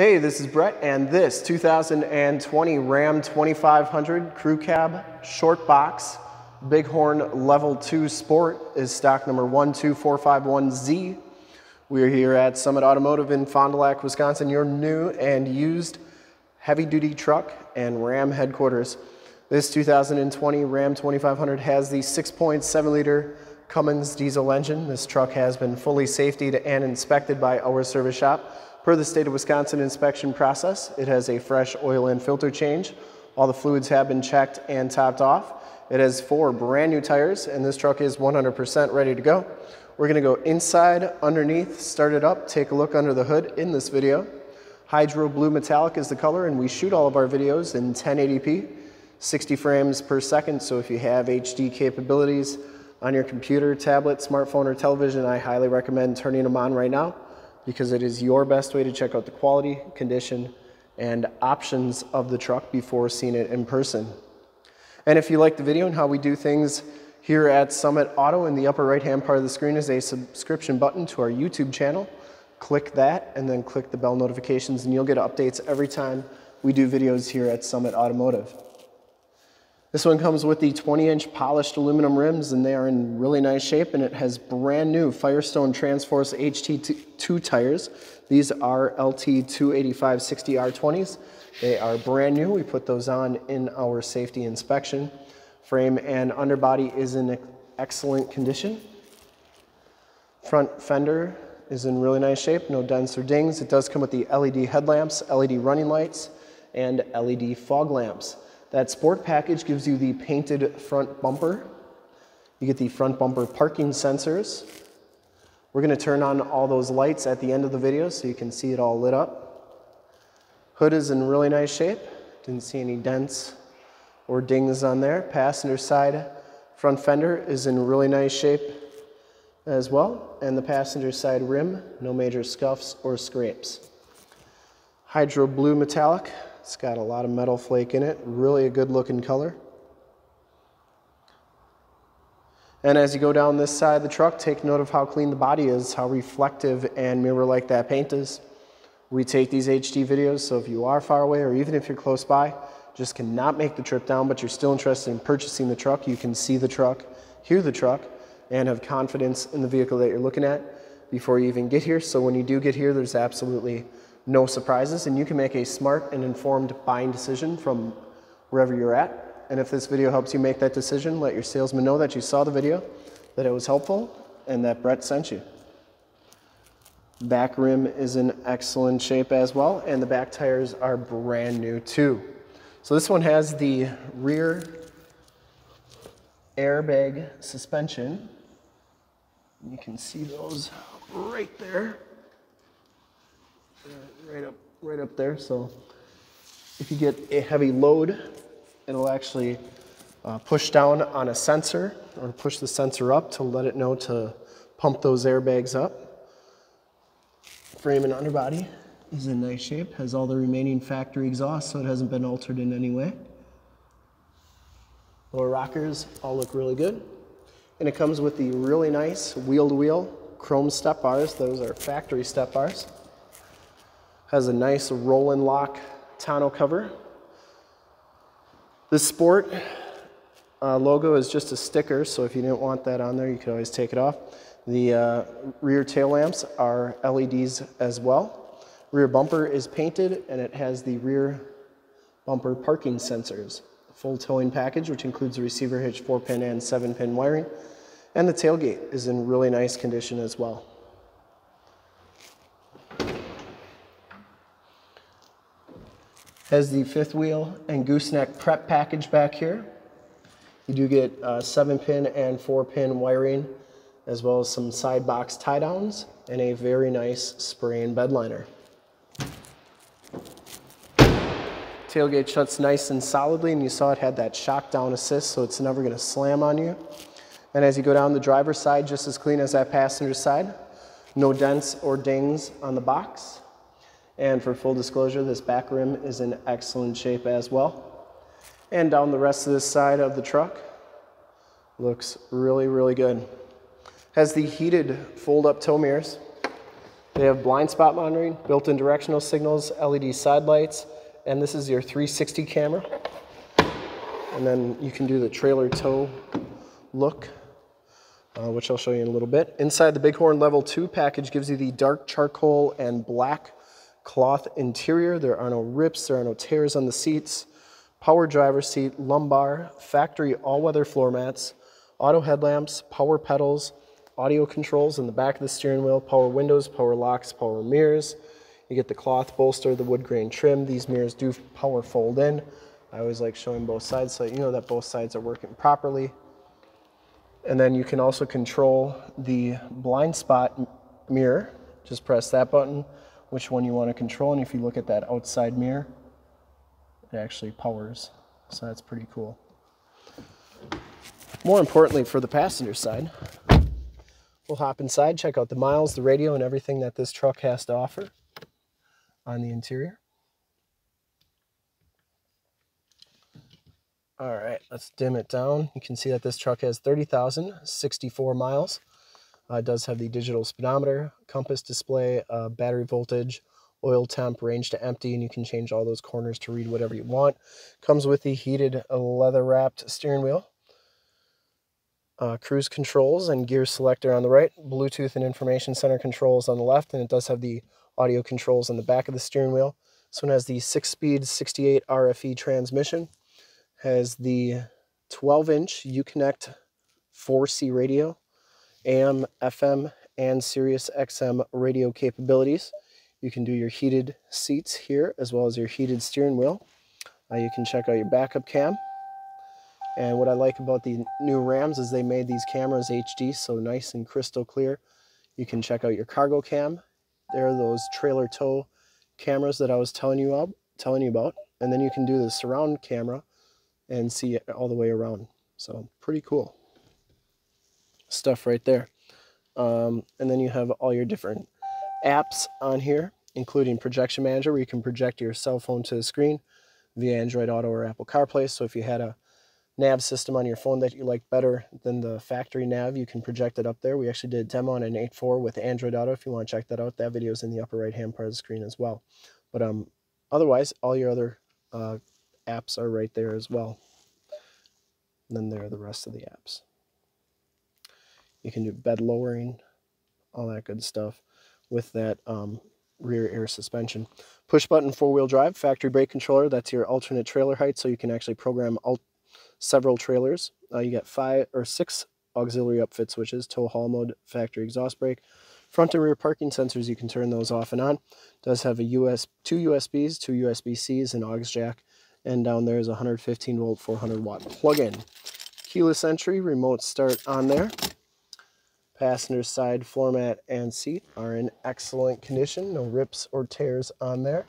Hey, this is Brett, and this 2020 Ram 2500 Crew Cab Short Box Bighorn Level 2 Sport is stock number 12451Z. We are here at Summit Automotive in Fond du Lac, Wisconsin, your new and used heavy duty truck and Ram headquarters. This 2020 Ram 2500 has the 6.7 liter Cummins diesel engine. This truck has been fully safetied and inspected by our service shop. Per the state of Wisconsin inspection process, it has a fresh oil and filter change. All the fluids have been checked and topped off. It has four brand new tires and this truck is 100% ready to go. We're gonna go inside, underneath, start it up, take a look under the hood in this video. Hydro Blue Metallic is the color and we shoot all of our videos in 1080p, 60 frames per second. So if you have HD capabilities on your computer, tablet, smartphone, or television, I highly recommend turning them on right now because it is your best way to check out the quality, condition, and options of the truck before seeing it in person. And if you like the video and how we do things here at Summit Auto, in the upper right hand part of the screen is a subscription button to our YouTube channel. Click that and then click the bell notifications and you'll get updates every time we do videos here at Summit Automotive. This one comes with the 20 inch polished aluminum rims and they are in really nice shape and it has brand new Firestone Transforce HT2 tires. These are LT 285 60R20s. They are brand new. We put those on in our safety inspection. Frame and underbody is in excellent condition. Front fender is in really nice shape, no dents or dings. It does come with the LED headlamps, LED running lights, and LED fog lamps. That sport package gives you the painted front bumper. You get the front bumper parking sensors. We're gonna turn on all those lights at the end of the video so you can see it all lit up. Hood is in really nice shape. Didn't see any dents or dings on there. Passenger side front fender is in really nice shape as well. And the passenger side rim, no major scuffs or scrapes. Hydro blue metallic, it's got a lot of metal flake in it, really a good looking color. And as you go down this side of the truck, take note of how clean the body is, how reflective and mirror-like that paint is. We take these HD videos, so if you are far away or even if you're close by, just cannot make the trip down, but you're still interested in purchasing the truck, you can see the truck, hear the truck, and have confidence in the vehicle that you're looking at before you even get here. So when you do get here, there's absolutely no surprises, and you can make a smart and informed buying decision from wherever you're at. And if this video helps you make that decision, let your salesman know that you saw the video, that it was helpful, and that Brett sent you. Back rim is in excellent shape as well, and the back tires are brand new too. So this one has the rear airbag suspension. You can see those right there right up, right up there. So if you get a heavy load, it'll actually uh, push down on a sensor or push the sensor up to let it know to pump those airbags up. Frame and underbody is in nice shape, has all the remaining factory exhaust, so it hasn't been altered in any way. Lower rockers all look really good. And it comes with the really nice wheel-to-wheel -wheel chrome step bars. Those are factory step bars. Has a nice Roll N Lock tonneau cover. The Sport uh, logo is just a sticker, so if you didn't want that on there, you could always take it off. The uh, rear tail lamps are LEDs as well. Rear bumper is painted and it has the rear bumper parking sensors. Full towing package, which includes a receiver hitch, 4-pin and 7-pin wiring. And the tailgate is in really nice condition as well. Has the fifth wheel and gooseneck prep package back here. You do get uh, seven pin and four pin wiring, as well as some side box tie downs and a very nice spray and bed liner. Tailgate shuts nice and solidly, and you saw it had that shock down assist, so it's never gonna slam on you. And as you go down the driver's side, just as clean as that passenger side. No dents or dings on the box. And for full disclosure, this back rim is in excellent shape as well. And down the rest of this side of the truck, looks really, really good. Has the heated fold-up tow mirrors. They have blind spot monitoring, built-in directional signals, LED side lights, and this is your 360 camera. And then you can do the trailer tow look, uh, which I'll show you in a little bit. Inside the Bighorn Level 2 package gives you the dark charcoal and black cloth interior. There are no rips, there are no tears on the seats. Power driver seat, lumbar, factory all-weather floor mats, auto headlamps, power pedals, audio controls in the back of the steering wheel, power windows, power locks, power mirrors. You get the cloth bolster, the wood grain trim. These mirrors do power fold in. I always like showing both sides so that you know that both sides are working properly. And then you can also control the blind spot mirror. Just press that button, which one you want to control. And if you look at that outside mirror, it actually powers. So that's pretty cool. More importantly, for the passenger side, we'll hop inside, check out the miles, the radio, and everything that this truck has to offer on the interior. All right, let's dim it down. You can see that this truck has 30,064 miles. Uh, it does have the digital speedometer, compass display, uh, battery voltage, oil temp, range to empty, and you can change all those corners to read whatever you want. Comes with the heated leather wrapped steering wheel. Uh, cruise controls and gear selector on the right, Bluetooth and information center controls on the left, and it does have the audio controls on the back of the steering wheel. This one has the 6-speed 68 RFE transmission has the 12 inch Uconnect 4C radio, AM, FM, and Sirius XM radio capabilities. You can do your heated seats here as well as your heated steering wheel. Uh, you can check out your backup cam. And what I like about the new Rams is they made these cameras HD, so nice and crystal clear. You can check out your cargo cam. There are those trailer tow cameras that I was telling you about, telling you about. And then you can do the surround camera and see it all the way around. So pretty cool stuff right there. Um, and then you have all your different apps on here, including Projection Manager, where you can project your cell phone to the screen via Android Auto or Apple CarPlay. So if you had a nav system on your phone that you like better than the factory nav, you can project it up there. We actually did a demo on an 8.4 with Android Auto. If you want to check that out, that video is in the upper right hand part of the screen as well. But um, otherwise, all your other uh, apps are right there as well. And then there are the rest of the apps. You can do bed lowering, all that good stuff with that um, rear air suspension. Push button four wheel drive, factory brake controller. That's your alternate trailer height, so you can actually program several trailers. Uh, you get five or six auxiliary upfit switches, tow haul mode, factory exhaust brake. Front and rear parking sensors, you can turn those off and on. Does have a US, two USBs, two USB-Cs, and aux jack and down there is a 115 volt 400 watt plug-in. Keyless entry, remote start on there. Passenger side floor mat and seat are in excellent condition. No rips or tears on there.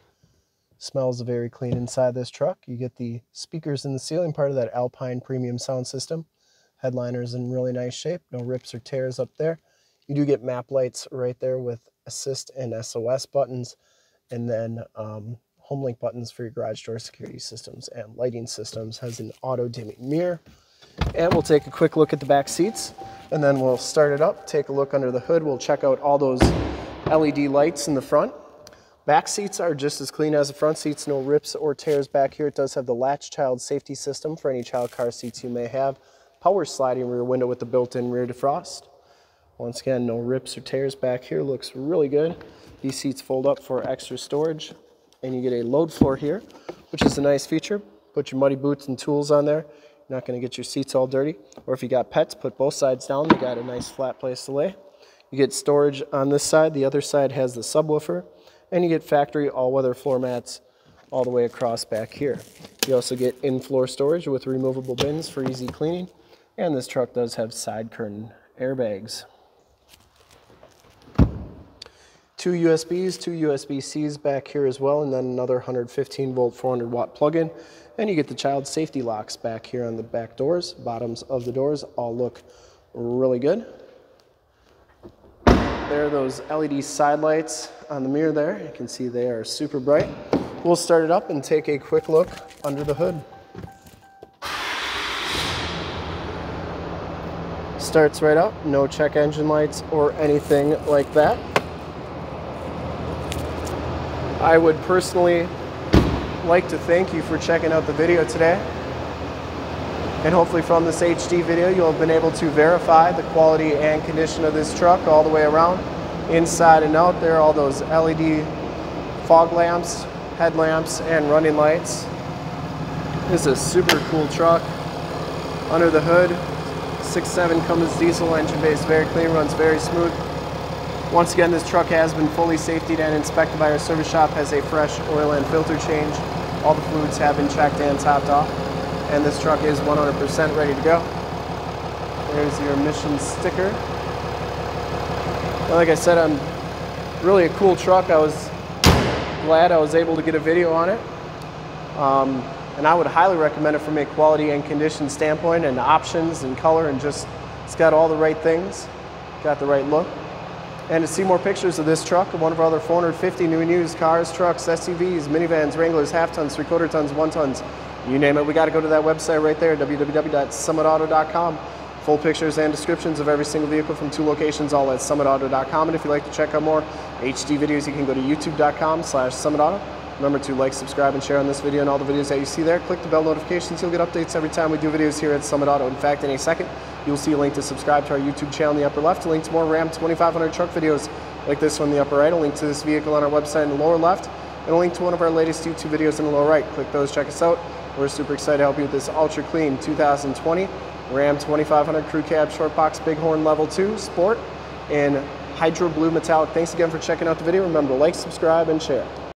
Smells very clean inside this truck. You get the speakers in the ceiling, part of that Alpine premium sound system. Headliner's in really nice shape. No rips or tears up there. You do get map lights right there with assist and SOS buttons. And then um, HomeLink buttons for your garage door security systems and lighting systems, has an auto dimming mirror. And we'll take a quick look at the back seats and then we'll start it up, take a look under the hood. We'll check out all those LED lights in the front. Back seats are just as clean as the front seats, no rips or tears back here. It does have the latch child safety system for any child car seats you may have. Power sliding rear window with the built-in rear defrost. Once again, no rips or tears back here. Looks really good. These seats fold up for extra storage and you get a load floor here, which is a nice feature. Put your muddy boots and tools on there. Not going to get your seats all dirty. Or if you got pets, put both sides down. You got a nice flat place to lay. You get storage on this side. The other side has the subwoofer. And you get factory all-weather floor mats all the way across back here. You also get in-floor storage with removable bins for easy cleaning. And this truck does have side curtain airbags two USBs, two USB-Cs back here as well, and then another 115 volt 400 watt plug-in. And you get the child safety locks back here on the back doors. Bottoms of the doors all look really good. There are those LED side lights on the mirror there. You can see they are super bright. We'll start it up and take a quick look under the hood. Starts right up, no check engine lights or anything like that. I would personally like to thank you for checking out the video today. And hopefully from this HD video, you'll have been able to verify the quality and condition of this truck all the way around, inside and out there, are all those LED fog lamps, headlamps, and running lights. This is a super cool truck. Under the hood, 6.7 Cummins diesel engine base, very clean, runs very smooth. Once again, this truck has been fully safetied and inspected by our service shop, has a fresh oil and filter change. All the fluids have been checked and topped off. And this truck is 100% ready to go. There's your emission sticker. like I said, I'm really a cool truck. I was glad I was able to get a video on it. Um, and I would highly recommend it from a quality and condition standpoint and options and color and just, it's got all the right things, got the right look. And to see more pictures of this truck and one of our other 450 new and used cars, trucks, SUVs, minivans, Wranglers, half tons, three quarter tons, one tons, you name it, we got to go to that website right there, www.summitauto.com. Full pictures and descriptions of every single vehicle from two locations, all at summitauto.com. And if you'd like to check out more HD videos, you can go to youtube.com slash summitauto. Remember to like, subscribe, and share on this video and all the videos that you see there. Click the bell notifications. You'll get updates every time we do videos here at Summit Auto. In fact, in a second, you'll see a link to subscribe to our YouTube channel in the upper left, a link to more Ram 2500 truck videos like this one in the upper right, a link to this vehicle on our website in the lower left, and a link to one of our latest YouTube videos in the lower right. Click those, check us out. We're super excited to help you with this ultra clean 2020 Ram 2500 Crew Cab Short Box Bighorn Level 2 Sport in Hydro Blue Metallic. Thanks again for checking out the video. Remember to like, subscribe, and share.